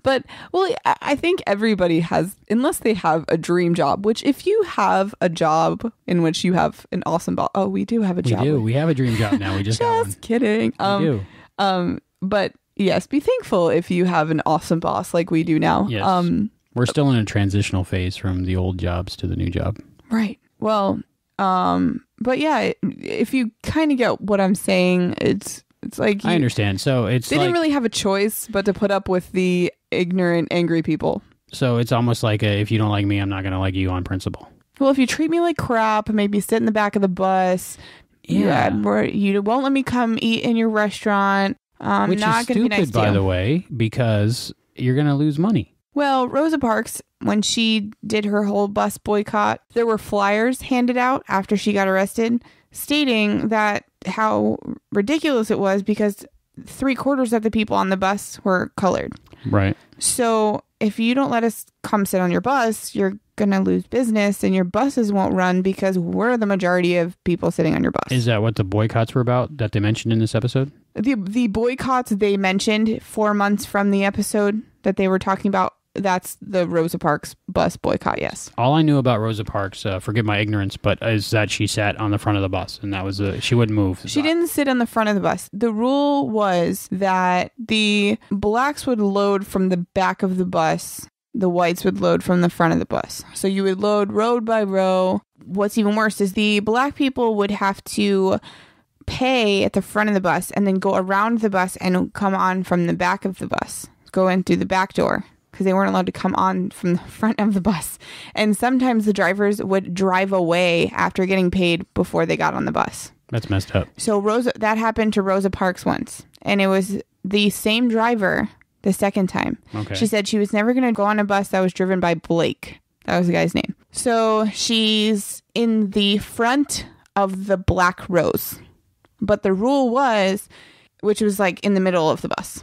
S6: but well I- think everybody has unless they have a dream job which if you have a job in which you have an awesome boss oh we do have a
S3: We
S6: job We
S3: do. We have a dream job now. We just got one.
S6: just kidding
S3: We
S6: um
S3: do.
S6: um but yes be thankful if you have an awesome boss like we do now
S3: Yes.
S6: um
S3: We're still in a transitional phase from the old jobs to the new job.
S6: right well um but yeah if you kind of get what i'm saying it's it's like
S3: I understand. So it's
S6: they
S3: like
S6: didn't really have a choice but to put up with the ignorant angry people
S3: so it's almost like a, if you don't like me, I'm not going to like you on principle.
S6: Well, if you treat me like crap, maybe sit in the back of the bus.
S3: Yeah.
S6: where you won't let me come eat in your restaurant. I'm
S3: Which
S6: not
S3: is
S6: going to
S3: stupid,
S6: be nice to
S3: by
S6: you.
S3: the way, because you're going to lose money.
S6: Well, Rosa Parks, when she did her whole bus boycott, there were flyers handed out after she got arrested stating that how ridiculous it was because three quarters of the people on the bus were colored.
S3: Right.
S6: So if you don't let us come sit on your bus, you're going to lose business and your buses won't run because we're the majority of people sitting on your bus.
S3: Is that what the boycotts were about that they mentioned in this episode?
S6: the the boycotts they mentioned 4 months from the episode that they were talking about that's the Rosa Parks bus boycott, yes.
S3: All I knew about Rosa Parks, uh, forgive my ignorance, but is that she sat on the front of the bus and that was a, she wouldn't move.
S6: She didn't sit on the front of the bus. The rule was that the blacks would load from the back of the bus, the whites would load from the front of the bus. So you would load row by row. What's even worse is the black people would have to pay at the front of the bus and then go around the bus and come on from the back of the bus. Go in through the back door. Because they weren't allowed to come on from the front of the bus. And sometimes the drivers would drive away after getting paid before they got on the bus.
S3: That's messed up.
S6: So Rosa that happened to Rosa Parks once, and it was the same driver the second time.
S3: Okay.
S6: She said she was never going to go on a bus that was driven by Blake. That was the guy's name. So she's in the front of the black rose. But the rule was, which was like in the middle of the bus.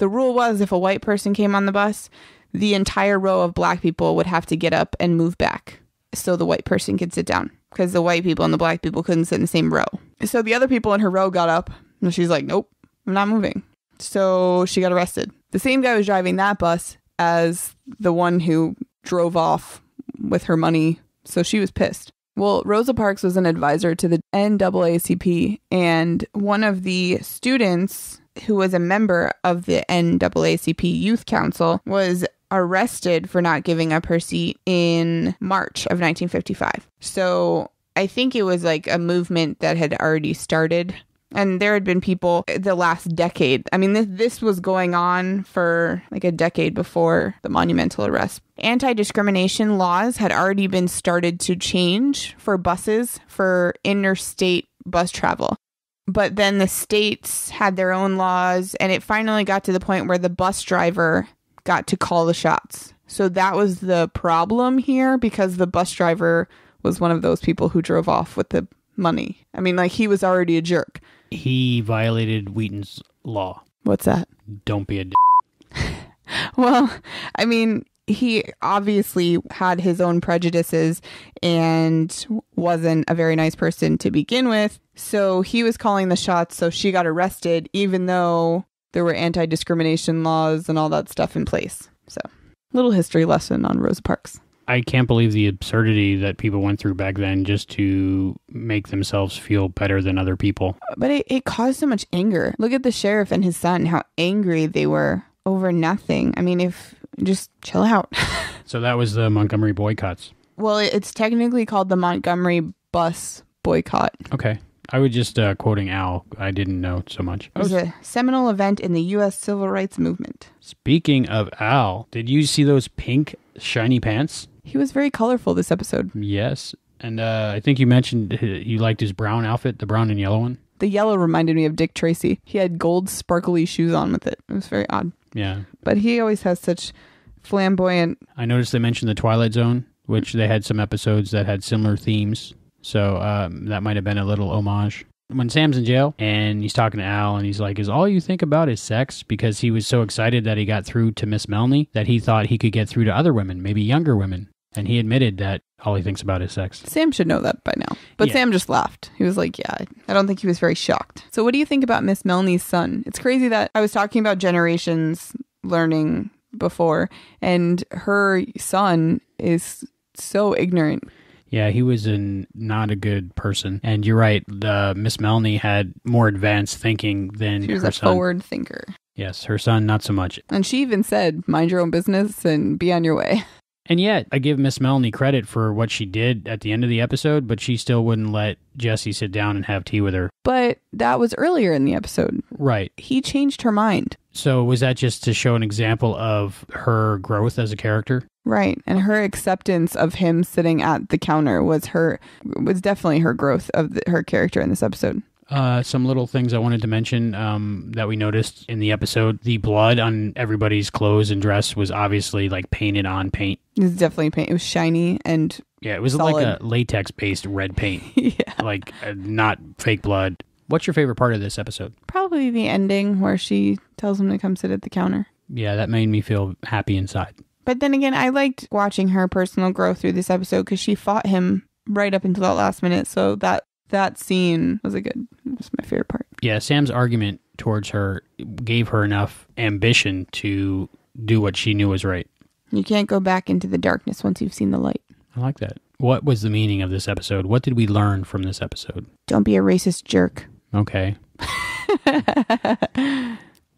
S6: The rule was if a white person came on the bus, the entire row of black people would have to get up and move back so the white person could sit down because the white people and the black people couldn't sit in the same row. So the other people in her row got up and she's like, nope, I'm not moving. So she got arrested. The same guy was driving that bus as the one who drove off with her money. So she was pissed. Well, Rosa Parks was an advisor to the NAACP, and one of the students who was a member of the NAACP Youth Council was arrested for not giving up her seat in March of 1955. So I think it was like a movement that had already started. And there had been people the last decade. I mean, this, this was going on for like a decade before the monumental arrest. Anti discrimination laws had already been started to change for buses for interstate bus travel. But then the states had their own laws, and it finally got to the point where the bus driver got to call the shots. So that was the problem here because the bus driver was one of those people who drove off with the money. I mean, like he was already a jerk.
S3: He violated Wheaton's law.
S6: What's that?
S3: Don't be a d-
S6: Well, I mean, he obviously had his own prejudices and wasn't a very nice person to begin with. So he was calling the shots. So she got arrested, even though there were anti discrimination laws and all that stuff in place. So, little history lesson on Rosa Parks.
S3: I can't believe the absurdity that people went through back then just to make themselves feel better than other people.
S6: But it, it caused so much anger. Look at the sheriff and his son, how angry they were over nothing. I mean, if just chill out.
S3: So that was the Montgomery boycotts.
S6: well, it's technically called the Montgomery bus boycott.
S3: Okay. I was just uh, quoting Al. I didn't know so much.
S6: It was a seminal event in the U.S. civil rights movement.
S3: Speaking of Al, did you see those pink shiny pants?
S6: He was very colorful this episode.
S3: Yes. And uh, I think you mentioned uh, you liked his brown outfit, the brown and yellow one.
S6: The yellow reminded me of Dick Tracy. He had gold sparkly shoes on with it. It was very odd.
S3: Yeah.
S6: But he always has such flamboyant.
S3: I noticed they mentioned the Twilight Zone, which they had some episodes that had similar themes. So um, that might have been a little homage. When Sam's in jail and he's talking to Al and he's like, Is all you think about is sex? Because he was so excited that he got through to Miss Melny that he thought he could get through to other women, maybe younger women. And he admitted that all he thinks about is sex.
S6: Sam should know that by now. But
S3: Yeah.
S6: Sam just laughed. He was like, Yeah, I don't think he was very shocked. So, what do you think about Miss Melny's son? It's crazy that I was talking about generations learning before, and her son is so ignorant.
S3: Yeah, he was an, not a good person. And you're right, the Miss Melny had more advanced thinking than
S6: She was a
S3: son.
S6: forward thinker.
S3: Yes, her son, not so much.
S6: And she even said, Mind your own business and be on your way.
S3: And yet, I give Miss Melny credit for what she did at the end of the episode, but she still wouldn't let Jesse sit down and have tea with her.
S6: But that was earlier in the episode.
S3: Right.
S6: He changed her mind.
S3: So, was that just to show an example of her growth as a character?
S6: Right. And her acceptance of him sitting at the counter was her was definitely her growth of the, her character in this episode.
S3: Uh, some little things I wanted to mention um, that we noticed in the episode. The blood on everybody's clothes and dress was obviously like painted on paint.
S6: It was definitely paint. It was shiny and
S3: Yeah, it was
S6: Solid.
S3: like a latex based red paint,
S6: yeah.
S3: like uh, not fake blood. What's your favorite part of this episode?
S6: Probably the ending where she tells him to come sit at the counter.
S3: Yeah, that made me feel happy inside.
S6: But then again, I liked watching her personal growth through this episode because she fought him right up until that last minute. So that that scene was a good. It was my favorite part.
S3: Yeah, Sam's argument towards her gave her enough ambition to do what she knew was right.
S6: You can't go back into the darkness once you've seen the light.
S3: I like that. What was the meaning of this episode? What did we learn from this episode?
S6: Don't be a racist jerk.
S3: Okay.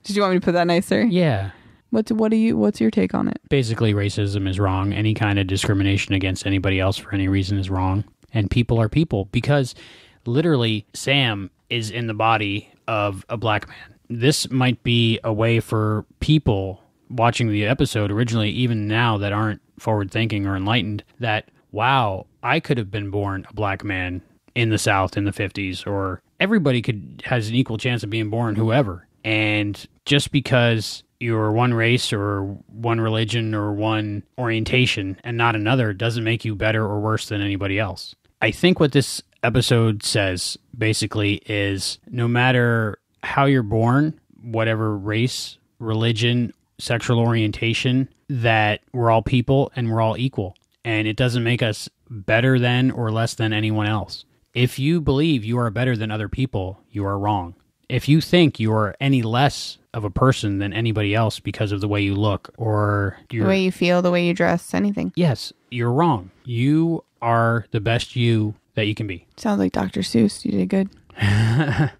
S6: Did you want me to put that nicer?
S3: Yeah.
S6: What's what do you? What's your take on it?
S3: Basically, racism is wrong. Any kind of discrimination against anybody else for any reason is wrong. And people are people because literally Sam is in the body of a black man. This might be a way for people watching the episode originally, even now that aren't forward thinking or enlightened, that wow, I could have been born a black man in the South in the 50s, or everybody could has an equal chance of being born, whoever. And just because you're one race or one religion or one orientation and not another doesn't make you better or worse than anybody else. I think what this episode says basically is no matter how you're born, whatever race, religion, sexual orientation, that we're all people and we're all equal. And it doesn't make us better than or less than anyone else. If you believe you are better than other people, you are wrong. If you think you are any less of a person than anybody else because of the way you look or
S6: The way you feel, the way you dress, anything.
S3: yes, you're wrong. You are the best you that you can be.
S6: Sounds like Dr. Seuss. You did good.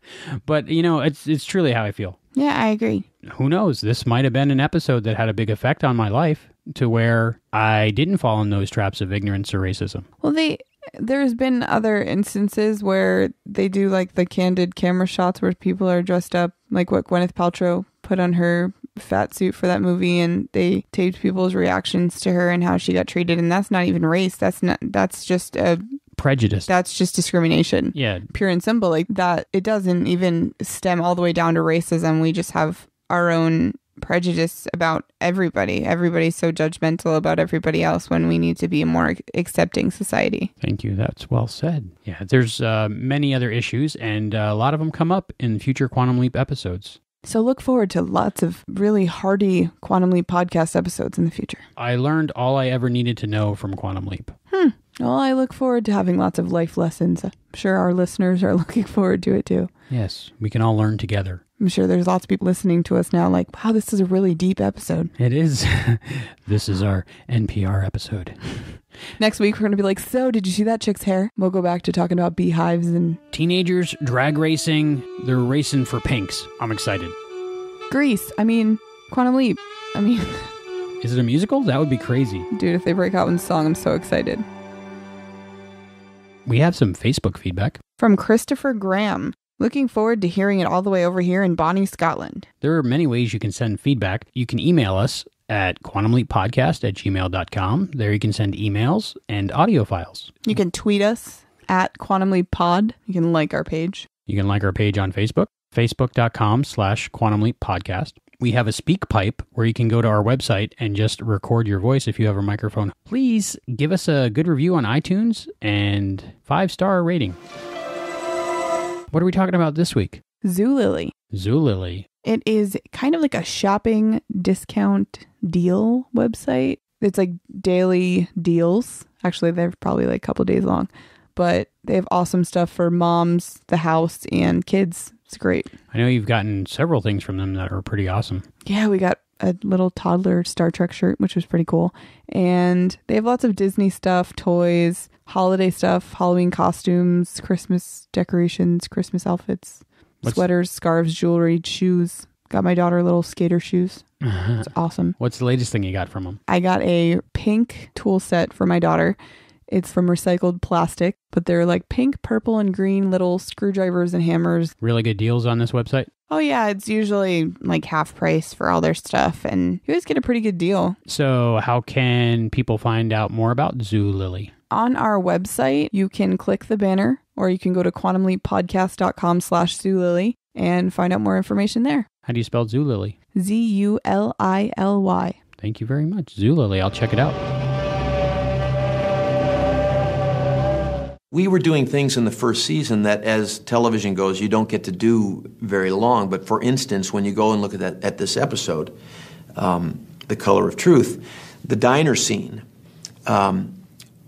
S3: But you know, it's it's truly how I feel.
S6: Yeah, I agree.
S3: Who knows? This might have been an episode that had a big effect on my life to where I didn't fall in those traps of ignorance or racism.
S6: Well, they there's been other instances where they do like the candid camera shots where people are dressed up like what Gwyneth Paltrow put on her fat suit for that movie and they taped people's reactions to her and how she got treated and that's not even race that's not that's just a
S3: Prejudice.
S6: that's just discrimination
S3: yeah,
S6: pure and simple like that it doesn't even stem all the way down to racism we just have our own prejudice about everybody everybody's so judgmental about everybody else when we need to be a more accepting society
S3: Thank you. That's well said. Yeah, there's uh, many other issues, and uh, a lot of them come up in future Quantum Leap episodes.
S6: so look forward to lots of really hardy quantum leap podcast episodes in the future
S3: I learned all I ever needed to know from Quantum Leap.
S6: Well i look forward to having lots of life lessons i'm sure our listeners are looking forward to it too
S3: Yes, we can all learn together.
S6: i'm sure there's lots of people listening to us now like wow this is a really deep episode
S3: It is. this is our NPR episode.
S6: next week we're going to be like so did you see that chick's hair we'll go back to talking about beehives and
S3: Teenagers drag racing. They're racing for pinks. I'm excited.
S6: Grease. I mean, Quantum Leap. I mean,
S3: Is it a musical? That would be crazy.
S6: dude, if they break out in song, I'm so excited.
S3: We have some Facebook feedback.
S6: From Christopher Graham. Looking forward to hearing it all the way over here in Bonnie, Scotland.
S3: There are many ways you can send feedback. You can email us at quantumleappodcast at gmail.com. There you can send emails and audio files.
S6: You can tweet us at Quantum Leap Pod. You can like our page.
S3: You can like our page on Facebook, facebook.com slash quantum leap podcast. We have a SpeakPipe where you can go to our website and just record your voice if you have a microphone. Please give us a good review on iTunes and five star rating. What are we talking about this week?
S6: Zulily.
S3: Zulily.
S6: It is kind of like a shopping discount deal website. It's like daily deals. Actually, they're probably like a couple days long, but they have awesome stuff for moms, the house, and kids. It's great.
S3: I know you've gotten several things from them that are pretty awesome.
S6: Yeah, we got a little toddler Star Trek shirt, which was pretty cool. And they have lots of Disney stuff, toys, holiday stuff, Halloween costumes, Christmas decorations, Christmas outfits,
S3: What's-
S6: sweaters, scarves, jewelry, shoes. Got my daughter little skater shoes. Uh-huh. It's awesome.
S3: What's the latest thing you got from them?
S6: I got a pink tool set for my daughter. It's from recycled plastic, but they're like pink, purple, and green little screwdrivers and hammers.
S3: Really good deals on this website?
S6: Oh, yeah, it's usually like half price for all their stuff, and you guys get a pretty good deal.
S3: So, how can people find out more about Zulily?
S6: On our website, you can click the banner or you can go to quantumleappodcast.com slash Zulily and find out more information there.
S3: How do you spell Zulily?
S6: Z U L I L Y.
S3: Thank you very much. Zulily, I'll check it out.
S2: We were doing things in the first season that, as television goes, you don't get to do very long. But for instance, when you go and look at that at this episode, um, "The Color of Truth," the diner scene, um,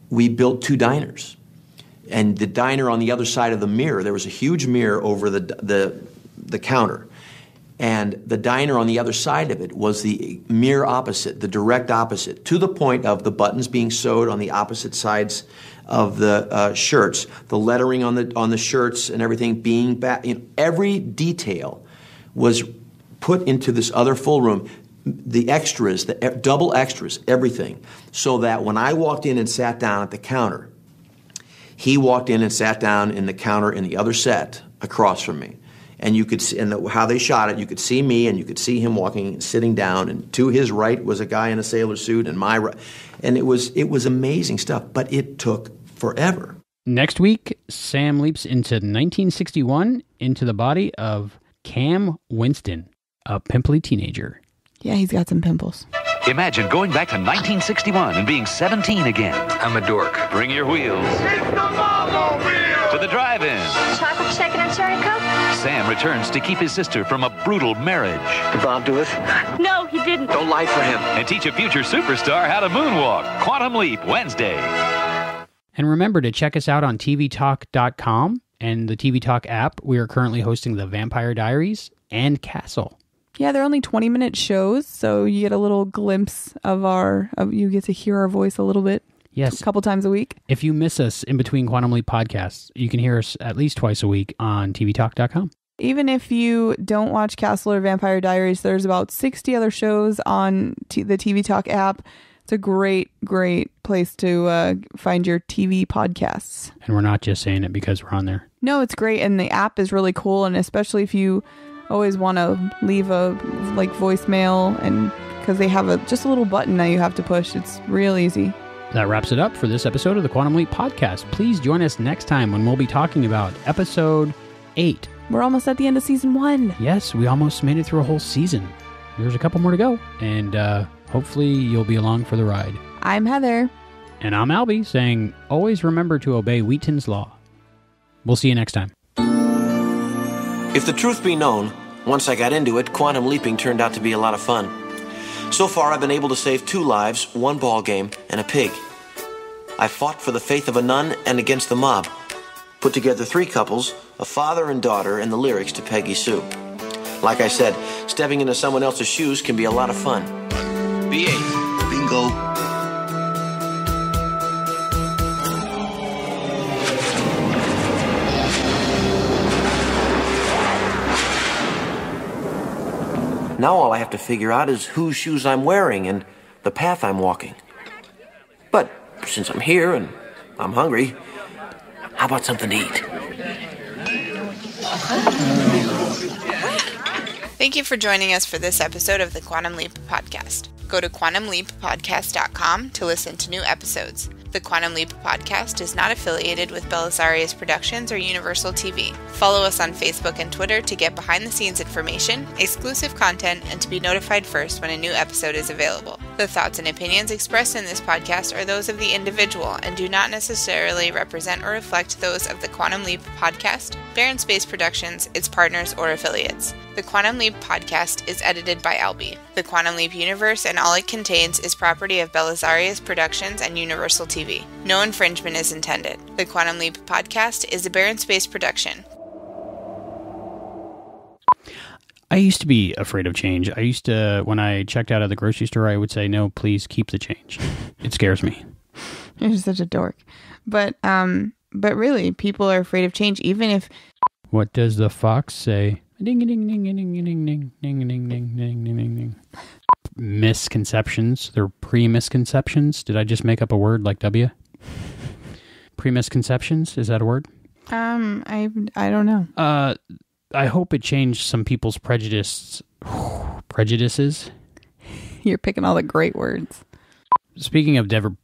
S2: we built two diners, and the diner on the other side of the mirror, there was a huge mirror over the the the counter. And the diner on the other side of it was the mirror opposite, the direct opposite, to the point of the buttons being sewed on the opposite sides of the uh, shirts, the lettering on the on the shirts and everything being back. You know, every detail was put into this other full room. The extras, the e- double extras, everything, so that when I walked in and sat down at the counter, he walked in and sat down in the counter in the other set across from me. And you could see, and the, how they shot it, you could see me, and you could see him walking, sitting down, and to his right was a guy in a sailor suit, and my right, and it was it was amazing stuff. But it took forever.
S3: Next week, Sam leaps into 1961 into the body of Cam Wilson, a pimply teenager.
S6: Yeah, he's got some pimples.
S7: Imagine going back to 1961 and being 17 again.
S8: I'm a dork.
S7: Bring your wheels to the drive-in.
S9: Chocolate chicken and cherry coke?
S7: Sam returns to keep his sister from a brutal marriage
S8: Did Bob do it?
S9: No, he didn't.
S8: Don't lie for him.
S7: and teach a future superstar how to moonwalk. Quantum Leap Wednesday.
S3: And remember to check us out on tvtalk.com and the TV Talk app. We are currently hosting The Vampire Diaries and Castle.
S6: Yeah, they're only 20 minute shows, so you get a little glimpse of our, of, you get to hear our voice a little bit
S3: Yes,
S6: a couple times a week.
S3: if you miss us in between Quantum Leap podcasts, you can hear us at least twice a week on tvtalk.com.
S6: Even if you don't watch Castle or Vampire Diaries, there's about 60 other shows on t- the TV Talk app. It's a great, great place to uh, find your TV podcasts.
S3: And we're not just saying it because we're on there.
S6: No, it's great, and the app is really cool. And especially if you always want to leave a like voicemail, and because they have a just a little button that you have to push, it's real easy.
S3: That wraps it up for this episode of the Quantum Leap podcast. Please join us next time when we'll be talking about episode 8.
S6: We're almost at the end of season one.
S3: Yes, we almost made it through a whole season. There's a couple more to go, and uh, hopefully you'll be along for the ride.
S6: I'm Heather.
S3: And I'm Albie saying, always remember to obey Wheaton's Law. We'll see you next time.
S2: If the truth be known, once I got into it, quantum leaping turned out to be a lot of fun. So far, I've been able to save two lives, one ball game, and a pig. I fought for the faith of a nun and against the mob. Put together three couples, a father and daughter, and the lyrics to Peggy Sue. Like I said, stepping into someone else's shoes can be a lot of fun. B8.
S5: Bingo.
S2: Now all I have to figure out is whose shoes I'm wearing and the path I'm walking. But since I'm here and I'm hungry, how about something to eat?
S10: Thank you for joining us for this episode of the Quantum Leap Podcast. Go to quantumleappodcast.com to listen to new episodes. The Quantum Leap Podcast is not affiliated with Belisarius Productions or Universal TV. Follow us on Facebook and Twitter to get behind the scenes information, exclusive content, and to be notified first when a new episode is available. The thoughts and opinions expressed in this podcast are those of the individual and do not necessarily represent or reflect those of the Quantum Leap Podcast, Barren Space Productions, its partners, or affiliates. The Quantum Leap podcast is edited by Albie. The Quantum Leap universe and all it contains is property of Belisarius Productions and Universal TV. No infringement is intended. The Quantum Leap podcast is a Barren Space production.
S3: I used to be afraid of change. I used to, when I checked out at the grocery store, I would say, no, please keep the change. It scares me.
S6: You're such a dork. But um, but really, people are afraid of change, even if
S3: What does the fox say? Ding ding ding ding ding ding ding ding ding ding ding ding ding Misconceptions. They're pre-misconceptions. Did I just make up a word like W? Pre-misconceptions. Is that a word?
S6: um, I I don't know.
S3: Uh, I hope it changed some people's prejudice prejudices.
S6: You're picking all the great words.
S3: Speaking of Dever,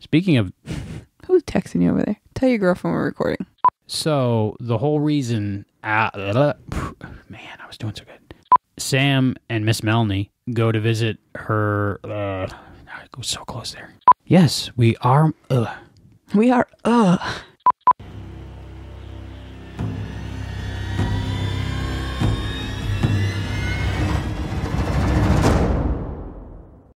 S3: speaking of
S6: Who's texting you over there? Tell your girlfriend we're recording.
S3: So the whole reason, uh, man, I was doing so good. Sam and Miss Melny go to visit her. Uh, I go so close there. Yes, we are. Uh,
S6: We are uh